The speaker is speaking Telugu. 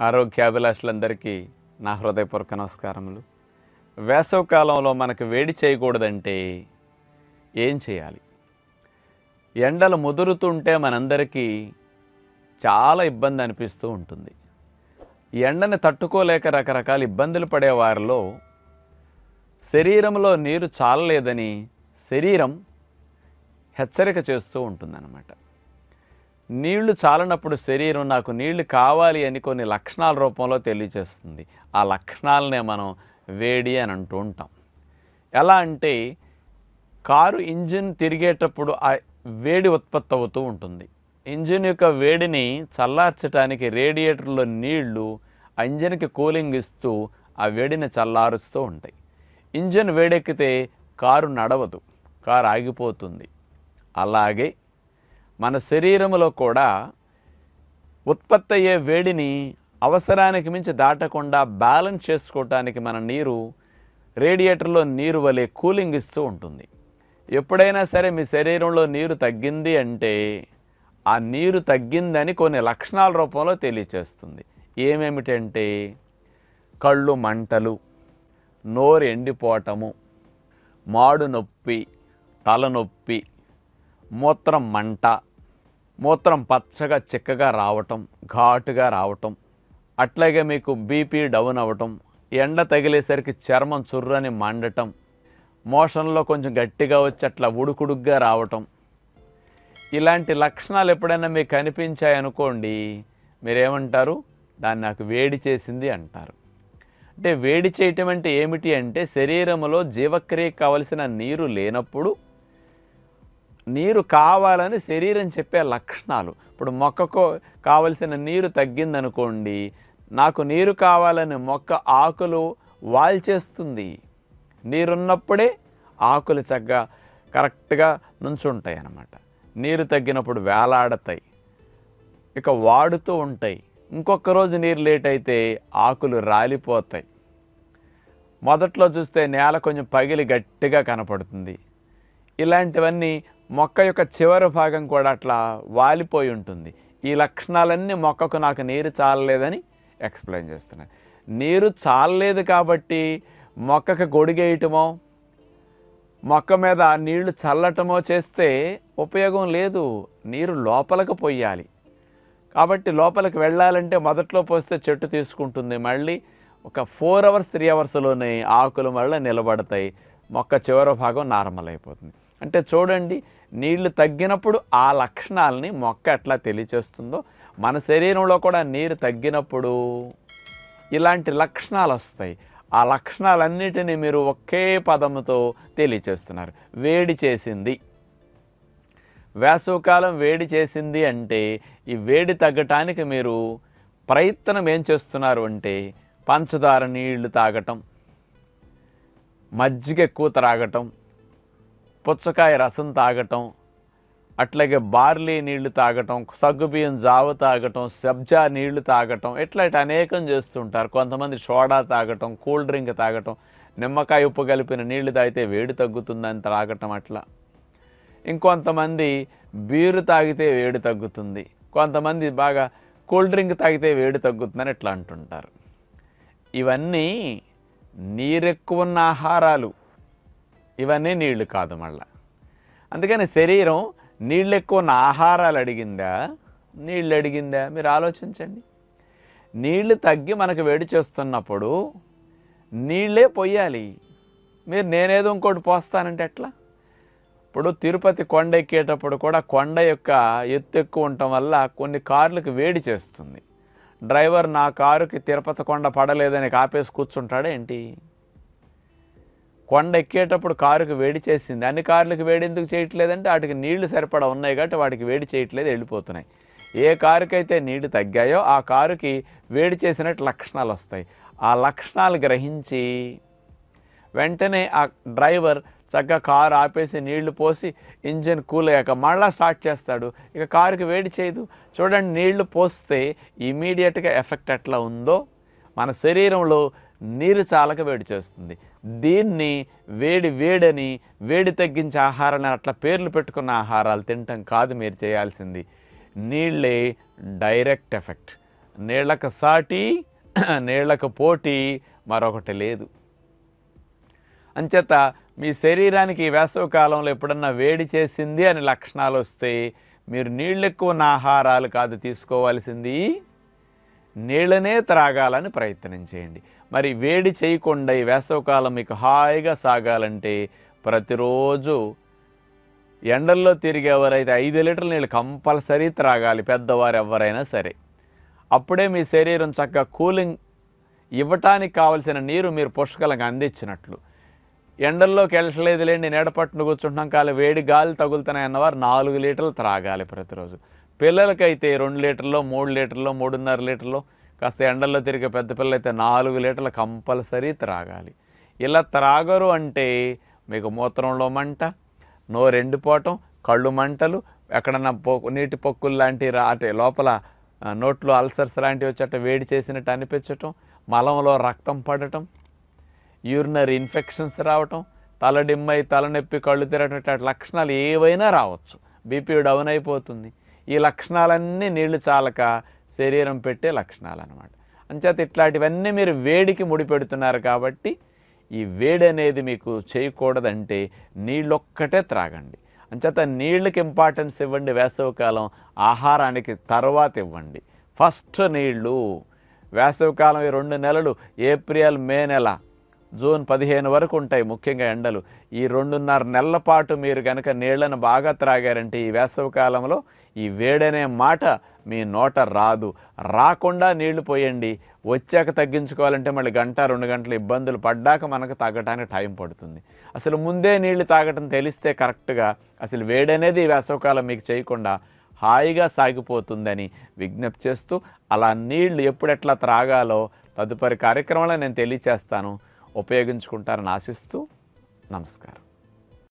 ఆరోగ్యాభిలాషులందరికీ నా హృదయపూర్వక నమస్కారములు. వేసవ కాలంలో మనకు వేడి చేయకూడదంటే ఏం చేయాలి? ఎండలు ముదురుతుంటే మనందరికీ చాలా ఇబ్బంది అనిపిస్తూ ఉంటుంది. ఎండని తట్టుకోలేక రకరకాల ఇబ్బందులు పడే వారిలో శరీరంలో నీరు చాలలేదని శరీరం హెచ్చరిక చేస్తూ ఉంటుందన్నమాట. నీళ్ళు చాలనప్పుడు శరీరం నాకు నీళ్ళు కావాలి అని కొన్ని లక్షణాల రూపంలో తెలియజేస్తుంది ఆ లక్షణాలనే మనం వేడి అని అంటూ ఉంటాం. ఎలా అంటే కారు ఇంజిన్ తిరిగేటప్పుడు ఆ వేడి ఉత్పత్తి అవుతూ ఉంటుంది. ఇంజిన్ యొక్క వేడిని చల్లార్చడానికి రేడియేటర్లో నీళ్ళు ఆ ఇంజిన్కి కూలింగ్ ఇస్తూ ఆ వేడిని చల్లారుస్తూ ఉంటాయి. ఇంజిన్ వేడెక్కితే కారు నడవదు కారు ఆగిపోతుంది. అలాగే మన శరీరంలో కూడా ఉత్పత్తి అయ్యే వేడిని అవసరానికి మించి దాటకుండా బ్యాలెన్స్ చేసుకోవటానికి మన నీరు రేడియేటర్లో నీరు వలె కూలింగ్ ఇస్తూ ఉంటుంది. ఎప్పుడైనా సరే మీ శరీరంలో నీరు తగ్గింది అంటే ఆ నీరు తగ్గిందని కొన్ని లక్షణాల రూపంలో తెలియచేస్తుంది. ఏమేమిటంటే కళ్ళు మంటలు నోరు ఎండిపోవటము మాడు నొప్పి తలనొప్పి మూత్రం మంట మూత్రం పచ్చగా చిక్కగా రావటం ఘాటుగా రావటం అట్లాగే మీకు బీపీ డౌన్ అవ్వటం ఎండ తగిలేసరికి చర్మం చుర్రని మండటం మోషన్లో కొంచెం గట్టిగా వచ్చి అట్లా ఉడుకుడుగ్గా రావటం. ఇలాంటి లక్షణాలు ఎప్పుడైనా మీకు కనిపించాయనుకోండి మీరేమంటారు? దాన్ని నాకు వేడి చేసింది అంటారు. అంటే వేడి చేయటం అంటే ఏమిటి అంటే శరీరంలో జీవక్రియ కావలసిన నీరు లేనప్పుడు నీరు కావాలని శరీరం చెప్పే లక్షణాలు. ఇప్పుడు మొక్కకు కావలసిన నీరు తగ్గిందనుకోండి నాకు నీరు కావాలని మొక్క ఆకులు వాల్చేస్తుంది. నీరున్నప్పుడే ఆకులు చక్కగా కరెక్ట్గా నుంచుంటాయి అన్నమాట నీరు తగ్గినప్పుడు వేలాడతాయి. ఇక వాడుతూ ఉంటాయి. ఇంకొక రోజు నీరు లేట్ అయితే ఆకులు రాలిపోతాయి. మొదట్లో చూస్తే నేల కొంచెం పగిలి గట్టిగా కనపడుతుంది. ఇలాంటివన్నీ మొక్క యొక్క చివరి భాగం కూడా అట్లా వాలిపోయి ఉంటుంది. ఈ లక్షణాలన్నీ మొక్కకు నాకు నీరు చాలలేదని ఎక్స్ప్లెయిన్ చేస్తున్నాయి. నీరు చాలలేదు కాబట్టి మొక్కకు గొడిగేయటమో మొక్క మీద నీళ్ళు చల్లటమో చేస్తే ఉపయోగం లేదు. నీరు లోపలకు పోయాలి. కాబట్టి లోపలికి వెళ్ళాలంటే మొదట్లో పోస్తే చెట్టు తీసుకుంటుంది. మళ్ళీ ఒక ఫోర్ అవర్స్ త్రీ అవర్స్లోనే ఆకులు మళ్ళీ నిలబడతాయి. మొక్క చివరి భాగం నార్మల్ అయిపోతుంది. అంటే చూడండి నీళ్ళు తగ్గినప్పుడు ఆ లక్షణాలని మొక్క ఎట్లా తెలియచేస్తుందో మన శరీరంలో కూడా నీరు తగ్గినప్పుడు ఇలాంటి లక్షణాలు వస్తాయి. ఆ లక్షణాలన్నిటినీ మీరు ఒకే పదముతో తెలియచేస్తున్నారు. వేడి చేసింది. వేసవకాలం వేడి చేసింది అంటే ఈ వేడి తగ్గటానికి మీరు ప్రయత్నం ఏం చేస్తున్నారు అంటే పంచదార నీళ్ళు తాగటం మజ్జిగ ఎక్కువ త్రాగటం పుచ్చకాయ రసం తాగటం అట్లాగే బార్లీ నీళ్ళు తాగటం సగ్గుబియ్యం జావ తాగటం సబ్జా నీళ్ళు తాగటం ఇట్లా ఇట్లా అనేకం చేస్తుంటారు కొంతమంది సోడా తాగటం కూల్ డ్రింక్ తాగటం నిమ్మకాయ ఉప్పు కలిపిన నీళ్ళు తాగితే వేడి తగ్గుతుందని తాగటం అట్లా. ఇంకొంతమంది బీరు తాగితే వేడి తగ్గుతుంది. కొంతమంది బాగా కూల్ డ్రింక్ తాగితే వేడి తగ్గుతుందని ఇట్లా అంటుంటారు. ఇవన్నీ నీరెక్కువ ఉన్న ఆహారాలు. ఇవన్నీ నీళ్ళు కాదు మళ్ళా. అందుకని శరీరం నీళ్ళు ఎక్కువ ఉన్న ఆహారాలు అడిగిందా? నీళ్ళు అడిగిందా మీరు ఆలోచించండి. నీళ్ళు తగ్గి మనకు వేడి చేస్తున్నప్పుడు నీళ్ళే పొయ్యాలి. మీరు నేనేదో ఇంకోటి పోస్తానంటే ఎట్లా? ఇప్పుడు తిరుపతి కొండ ఎక్కేటప్పుడు కూడా కొండ యొక్క ఎత్తు ఎక్కువ ఉండటం వల్ల కొన్ని కార్లకు వేడి చేస్తుంది. డ్రైవర్ నా కారుకి తిరుపతి కొండ పడలేదని ఆపేసి కూర్చుంటాడేంటి కొండ ఎక్కేటప్పుడు కారుకి వేడి చేసింది. అన్ని కార్లకు వేడి ఎందుకు చేయట్లేదంటే వాటికి నీళ్ళు సరిపడా ఉన్నాయి కాబట్టి వాటికి వేడి చేయట్లేదు వెళ్ళిపోతున్నాయి. ఏ కారుకైతే నీళ్ళు తగ్గాయో ఆ కారుకి వేడి చేసినట్టు లక్షణాలు వస్తాయి. ఆ లక్షణాలు గ్రహించి వెంటనే ఆ డ్రైవర్ చక్కగా కారు ఆపేసి నీళ్ళు పోసి ఇంజిన్ కూల్ అయ్యాక మళ్ళీ స్టార్ట్ చేస్తాడు. ఇక కారుకి వేడి చేయదు. చూడండి నీళ్ళు పోస్తే ఇమీడియట్గా ఎఫెక్ట్ ఎట్లా ఉందో మన శరీరంలో నీరు చాలక వేడి చేస్తుంది. దీన్ని వేడి వేడని వేడి తగ్గించే ఆహారాన్ని అట్లా పేర్లు పెట్టుకున్న ఆహారాలు తినటం కాదు మీరు చేయాల్సింది. నీళ్ళే డైరెక్ట్ ఎఫెక్ట్. నీళ్ళకు సాటి నీళ్ళకు పోటీ మరొకటి లేదు. అంచేత మీ శరీరానికి వేసవికాలంలో వేసవి కాలంలో ఎప్పుడన్నా వేడి చేసింది అని లక్షణాలు వస్తే మీరు నీళ్ళు ఎక్కువ ఉన్న ఆహారాలు కాదు తీసుకోవాల్సింది. నీళ్ళనే త్రాగాలని ప్రయత్నం చేయండి. మరి వేడి చేయకుండా ఈ వేసవికాలం మీకు హాయిగా సాగాలంటే ప్రతిరోజు ఎండల్లో తిరిగేవారైతే ఐదు లీటర్ల నీళ్ళు కంపల్సరీ త్రాగాలి పెద్దవారు ఎవరైనా సరే. అప్పుడే మీ శరీరం చక్కగా కూలింగ్ ఇవ్వటానికి కావలసిన నీరు మీరు పుష్కలంగా అందించినట్లు. ఎండల్లోకి వెళ్ళట్లేదులేండి నేడపట్టును కూర్చుంటున్నాం కాలు వేడి గాలి తగులుతున్నాయి అన్నవారు నాలుగు లీటర్లు త్రాగాలి ప్రతిరోజు. పిల్లలకైతే రెండు లీటర్లో మూడు లీటర్లో మూడున్నర లీటర్లో కాస్త ఎండల్లో తిరిగే పెద్ద పిల్లలు అయితే నాలుగు లీటర్లు కంపల్సరీ త్రాగాలి. ఇలా త్రాగరు అంటే మీకు మూత్రంలో మంట నోరెండిపోవటం కళ్ళు మంటలు ఎక్కడన్నా పొ నీటి పొక్కులు లాంటి రా అంటే లోపల నోట్లో అల్సర్స్ లాంటివి వచ్చేట వేడి చేసినట్టు అనిపించటం మలంలో రక్తం పడటం యూరినరీ ఇన్ఫెక్షన్స్ రావటం తలడిమ్మై తలనొప్పి కళ్ళు తిరగటం లక్షణాలు ఏవైనా రావచ్చు. బీపీ డౌన్ అయిపోతుంది. ఈ లక్షణాలన్నీ నీళ్ళు చాలక శరీరం పెట్టే లక్షణాలు అనమాట అంచేత ఇట్లాంటివన్నీ మీరు వేడికి ముడిపెడుతున్నారు కాబట్టి ఈ వేడి అనేది మీకు చేయకూడదంటే నీళ్ళొక్కటే త్రాగండి. అంచేత నీళ్ళకి ఇంపార్టెన్స్ ఇవ్వండి వేసవికాలం ఆహారానికి తర్వాత ఇవ్వండి. ఫస్ట్ నీళ్ళు వేసవికాలం ఈ రెండు నెలలు ఏప్రిల్ మే నెల జూన్ పదిహేను వరకు ఉంటాయి ముఖ్యంగా ఎండలు. ఈ రెండున్నర నెలల పాటు మీరు కనుక నీళ్ళను బాగా త్రాగారంటే ఈ వేసవి కాలంలో ఈ వేడనే మాట మీ నోట రాదు. రాకుండా నీళ్ళు పోయండి. వచ్చాక తగ్గించుకోవాలంటే మళ్ళీ గంట రెండు గంటలు ఇబ్బందులు పడ్డాక మనకు తగ్గటానికి టైం పడుతుంది. అసలు ముందే నీళ్ళు తాగటం తెలిస్తే కరెక్ట్గా అసలు వేడనేది ఈ వేసవికాలం మీకు చేయకుండా హాయిగా సాగిపోతుందని విజ్ఞప్తి చేస్తూ అలా నీళ్ళు ఎప్పుడెట్లా త్రాగాలో తదుపరి కార్యక్రమంలో నేను తెలియచేస్తాను. ఉపయోగించుకుంటారని ఆశిస్తూ నమస్కారం.